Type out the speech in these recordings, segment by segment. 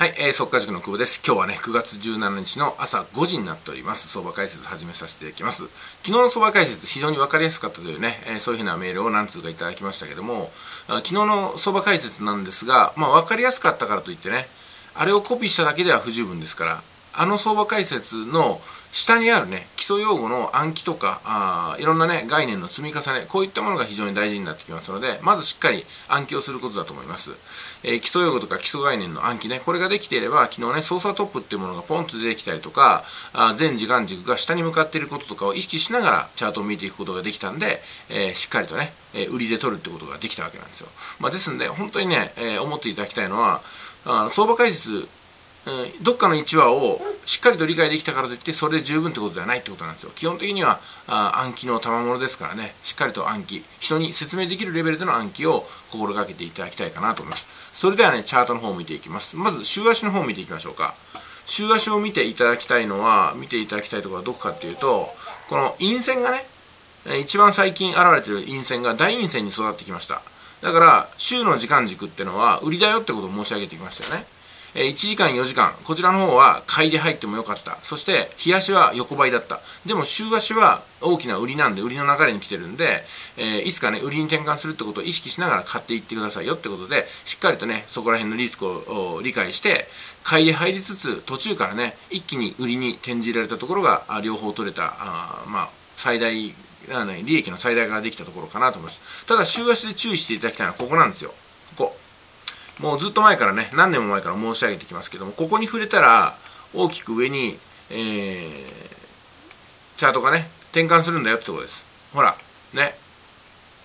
はい、えー、速稼塾の久保です。今日はね、9月17日の朝5時になっております。相場解説始めさせていただきます。昨日の相場解説、非常に分かりやすかったというね、えー、そういうふうなメールを何通かいただきましたけども、昨日の相場解説なんですが、まあ分かりやすかったからといってね、あれをコピーしただけでは不十分ですから、あの相場解説の下にあるね、基礎用語の暗記とか、あいろんなね、概念の積み重ね、こういったものが非常に大事になってきますので、まずしっかり暗記をすることだと思います。えー、基礎用語とか基礎概念の暗記ね、これができていれば、昨日ね、操作トップっていうものがポンと出てきたりとか、あ全時間軸が下に向かっていることとかを意識しながらチャートを見ていくことができたんで、えー、しっかりとね、えー、売りで取るってことができたわけなんですよ。まあ、ですんで、本当にね、え思っていただきたいのは、あ相場解説うん、どっかの1話をしっかりと理解できたからといってそれで十分ってことではないってことなんですよ。基本的にはあ暗記の賜物ですからね。しっかりと暗記。人に説明できるレベルでの暗記を心がけていただきたいかなと思います。それではねチャートの方を見ていきます。まず週足の方を見ていきましょうか。週足を見ていただきたいのは見ていただきたいところはどこかっていうとこの陰線がね一番最近現れてる陰線が大陰線に育ってきました。だから週の時間軸ってのは売りだよってことを申し上げてきましたよね。え1時間4時間。こちらの方は買いで入ってもよかった。そして日足は横ばいだった。でも週足は大きな売りなんで売りの流れに来てるんで、え、いつかね売りに転換するってことを意識しながら買っていってくださいよってことでしっかりとねそこら辺のリスクを理解して買いで入りつつ途中からね一気に売りに転じられたところが両方取れたあまあ最大利益の最大化ができたところかなと思います。ただ週足で注意していただきたいのはここなんですよ。もうずっと前からね何年も前から申し上げてきますけどもここに触れたら大きく上に、えー、チャートがね転換するんだよってことです。ほらね。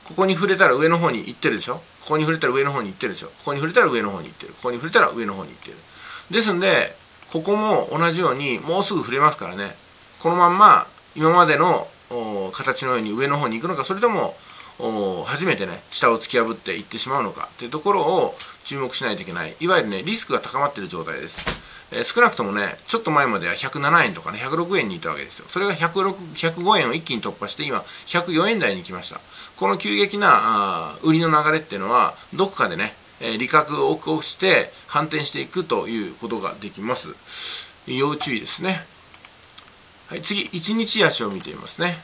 ここに触れたら上の方に行ってるでしょ？ここに触れたら上の方に行ってるでしょ？ここに触れたら上の方に行ってる。ここに触れたら上の方に行ってる。ですんでここも同じようにもうすぐ触れますからね。このまんま今までの形のように上の方に行くのかそれとも初めてね下を突き破っていってしまうのか。っていうところを注目しないといけない。いわゆるねリスクが高まっている状態です、えー、少なくともねちょっと前までは107円とかね106円にいたわけですよ。それが106 105円を一気に突破して今104円台に来ました。この急激なあ売りの流れっていうのはどこかでね、えー、利確を起こして反転していくということができます。要注意ですね。はい次1日足を見てみますね。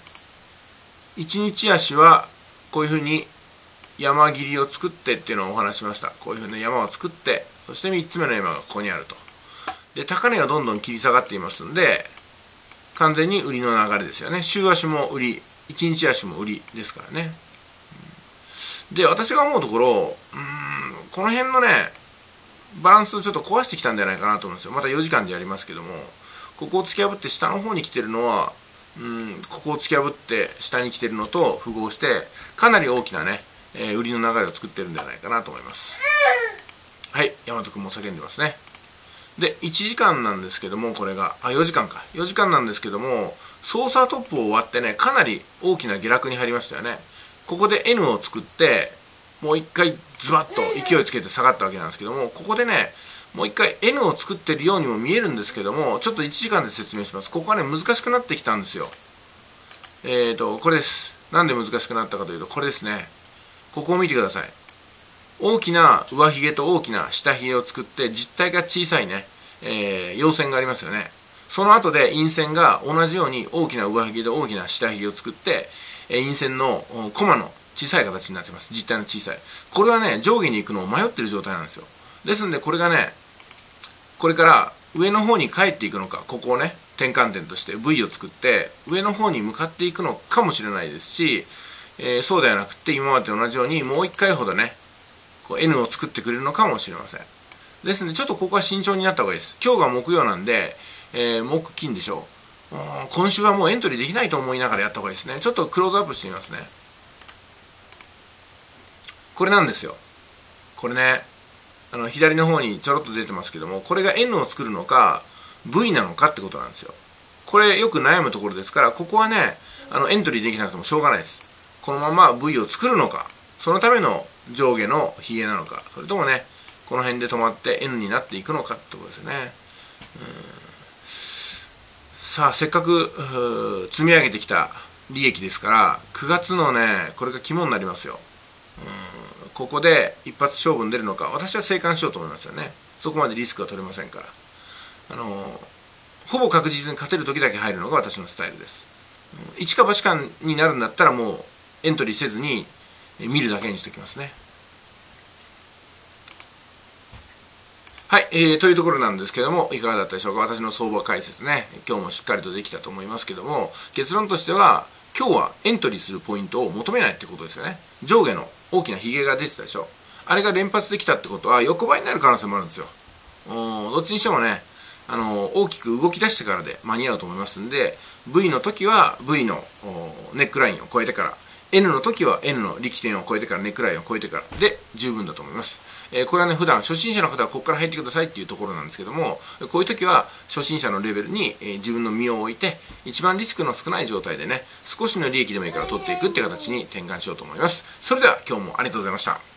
1日足はこういうふうに山切りを作ってっていうのをお話しました。こういうふうに山を作ってそして3つ目の山がここにあると。で高値がどんどん切り下がっていますんで完全に売りの流れですよね。週足も売り1日足も売りですからね。で私が思うところうんこの辺のねバランスをちょっと壊してきたんじゃないかなと思うんですよ。また4時間でやりますけどもここを突き破って下の方に来てるのはうんここを突き破って下に来てるのと符合してかなり大きなね、えー、売りの流れを作ってるんじゃないかなと思います。はい大和くんも叫んでますね。で1時間なんですけどもこれが。あ4時間か。4時間なんですけども操作トップを割ってねかなり大きな下落に入りましたよね。ここで N を作ってもう一回ズバッと勢いつけて下がったわけなんですけどもここでねもう一回 N を作ってるようにも見えるんですけどもちょっと1時間で説明します。ここはね難しくなってきたんですよ。えーとこれです。なんで難しくなったかというとこれですね。ここを見てください。大きな上髭と大きな下髭を作って実体が小さいね、えー、陽線がありますよね。その後で陰線が同じように大きな上髭と大きな下髭を作って、えー、陰線のコマの小さい形になってます。実体の小さい。これはね上下に行くのを迷ってる状態なんですよ。ですんでこれがねこれから上の方に帰っていくのかここをね転換点として V を作って上の方に向かっていくのかもしれないですし、えー、そうではなくて今までと同じようにもう一回ほどねこう N を作ってくれるのかもしれません。ですのでちょっとここは慎重になった方がいいです。今日が木曜なんで、えー、木金でしょう。今週はもうエントリーできないと思いながらやった方がいいですね。ちょっとクローズアップしてみますね。これなんですよ。これねあの左の方にちょろっと出てますけどもこれが N を作るのか V なのかってことなんですよ。これよく悩むところですからここはねあのエントリーできなくてもしょうがないです。このまま V を作るのかそのための上下のヒゲなのかそれともねこの辺で止まって N になっていくのかってことですよね。さあせっかく積み上げてきた利益ですから9月のねこれが肝になりますよ。ここで一発勝負に出るのか私は生還しようと思いますよね。そこまでリスクは取れませんから。あのほぼ確実に勝てる時だけ入るのが私のスタイルです。一か八かになるんだったらもうエントリーせずに見るだけにしておきますね。はい、えー、というところなんですけども、いかがだったでしょうか？私の相場解説ね、今日もしっかりとできたと思いますけども、結論としては、今日はエントリーするポイントを求めないってことですよね。上下の大きなヒゲが出てたでしょ。あれが連発できたってことは、横ばいになる可能性もあるんですよ。どっちにしてもね、あの大きく動き出してからで間に合うと思いますんで V の時は V のネックラインを超えてから N の時は N の力点を超えてからネックラインを超えてからで十分だと思います、えー、これはね普段初心者の方はここから入ってくださいっていうところなんですけどもこういう時は初心者のレベルに、えー、自分の身を置いて一番リスクの少ない状態でね少しの利益でもいいから取っていくっていう形に転換しようと思います。それでは今日もありがとうございました。